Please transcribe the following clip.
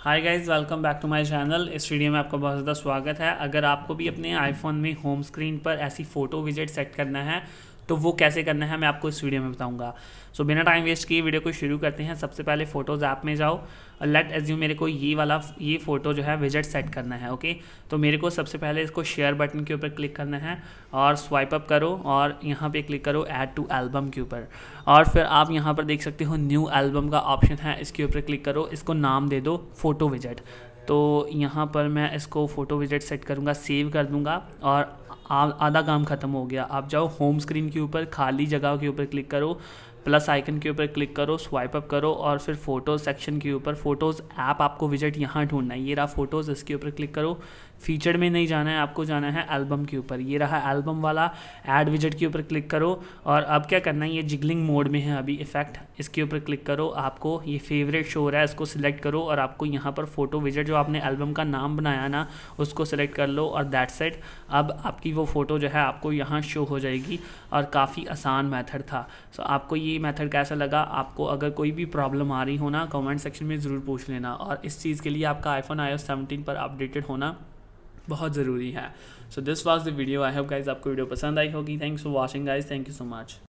Hi guys welcome back to my channel इस video में आपका बहुत ज़्यादा स्वागत है। अगर आपको भी अपने आईफोन में होम स्क्रीन पर ऐसी फ़ोटो विज़िट सेट करना है तो वो कैसे करना है मैं आपको इस वीडियो में बताऊँगा। सो so, बिना टाइम वेस्ट किए वीडियो को शुरू करते हैं। सबसे पहले फ़ोटोज़ ऐप में जाओ। और लेट एज्यूम मेरे को ये वाला ये फ़ोटो जो है विज़िट सेट करना है ओके तो मेरे को सबसे पहले इसको शेयर बटन के ऊपर क्लिक करना है और स्वाइप अप करो और यहाँ पे क्लिक करो ऐड टू एल्बम के ऊपर। और फिर आप यहाँ पर देख सकते हो न्यू एल्बम का ऑप्शन है इसके ऊपर क्लिक करो। इसको नाम दे दो फ़ोटो विजेट तो यहाँ पर मैं इसको फ़ोटो विज़िट सेट करूँगा सेव कर दूँगा और आधा काम ख़त्म हो गया। आप जाओ होम स्क्रीन के ऊपर, खाली जगह के ऊपर क्लिक करो। प्लस आइकन के ऊपर क्लिक करो, स्वाइप अप करो और फिर फ़ोटोज़ सेक्शन के ऊपर, फ़ोटोज़ ऐप आपको विज़िट यहाँ ढूंढना है। ये रहा फ़ोटोज़, इसके ऊपर क्लिक करो। फीचर में नहीं जाना है, आपको जाना है एल्बम के ऊपर। ये रहा एल्बम वाला ऐड विज़िट के ऊपर क्लिक करो और अब क्या करना है, ये जिगलिंग मोड में है अभी, इफ़ेक्ट, इसके ऊपर क्लिक करो। आपको ये फेवरेट शो रहा है, इसको सिलेक्ट करो और आपको यहाँ पर फ़ोटो विज़िट, जो आपने एल्बम का नाम बनाया ना, उसको सिलेक्ट कर लो और दैट सेट अब आपकी वो फ़ोटो जो है, आपको यहाँ शो हो जाएगी और काफ़ी आसान मैथड था। सो आपको ये मेथड कैसा लगा? आपको अगर कोई भी प्रॉब्लम आ रही हो ना, कमेंट सेक्शन में ज़रूर पूछ लेना। और इस चीज़ के लिए आपका आईफोन आई सेवनटीन पर अपडेटेड होना बहुत ज़रूरी है। So this was the video I hope guys आपको वीडियो पसंद आई होगी। Thanks for watching guys thank you so much